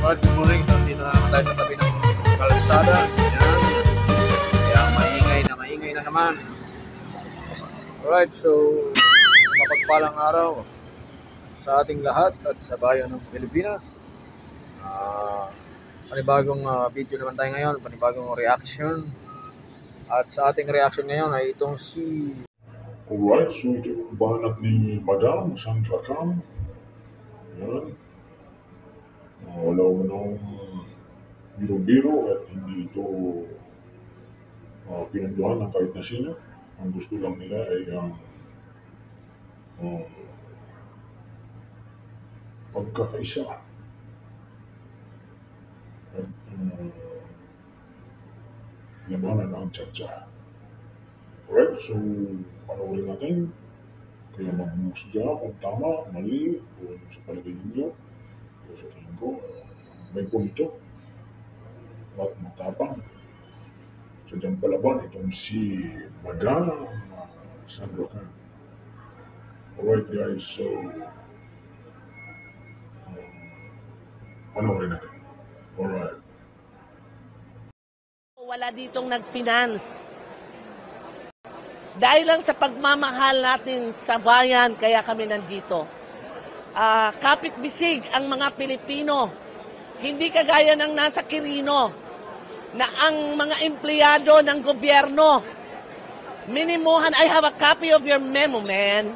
Alright, good morning. So, dito na naman tayo sa tabi ng kalsada. Yan. Kaya maingay na maingay na naman. Alright, so mapagpalang araw sa ating lahat at sa bayan ng Pilipinas. Ah, panibagong ah, video naman tayo ngayon, panibagong reaction. At sa ating reaction ngayon ay itong si Alright, so ito yung banat ni Madam Sandra Cam. Yan. Uh, wala mo nang biro-biro at hindi ito uh, pinunduhan ng kahit na sino. Ang gusto lang nila ay ang uh, pagkakaisa. At uh, labanan ang tsa-tsa. Alright, so panoorin natin. Kaya magmusga kung tama, mali, o sa palagay ninyo. Sa tingin ko, may punto. At matapang. Sa dyan palaban, itong si Madam uh, Sandro Khan. Alright guys, so uh, panoorin natin. Alright. Wala ditong nag-finance. Dahil lang sa pagmamahal natin sa bayan, kaya kami nandito. Ah, kapit-bisig ang mga Pilipino. Hindi kagaya ng nasa Quirino, na ang mga empleyado ng gobyerno, minimuhan, I have a copy of your memo, man.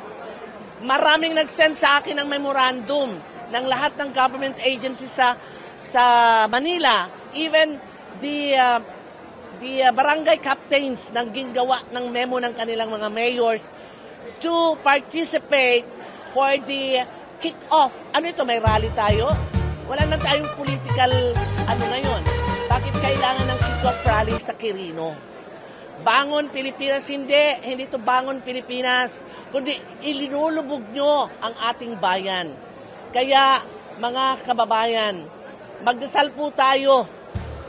Maraming nag-send sa akin ng memorandum ng lahat ng government agencies sa sa Manila, even the uh, the uh, barangay captains ng gingawa ng memo ng kanilang mga mayors to participate for the kick-off. Ano ito, may rally tayo? Wala na tayong political ano ngayon. Bakit kailangan ng kick-off rally sa Quirino? Bangon Pilipinas, hindi. Hindi to bangon Pilipinas. Kundi ilinulubog nyo ang ating bayan. Kaya, mga kababayan, magdasal po tayo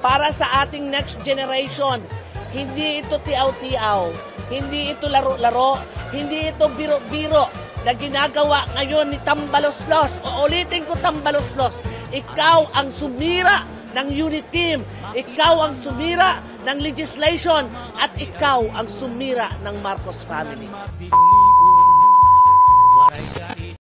para sa ating next generation. Hindi ito tiaw-tiaw. Hindi ito laro-laro. Hindi ito biro-biro na ginagawa ngayon ni Tambaloslos. O ulitin ko Tambaloslos. Ikaw ang sumira ng unit team. Ikaw ang sumira ng legislation at ikaw ang sumira ng Marcos family.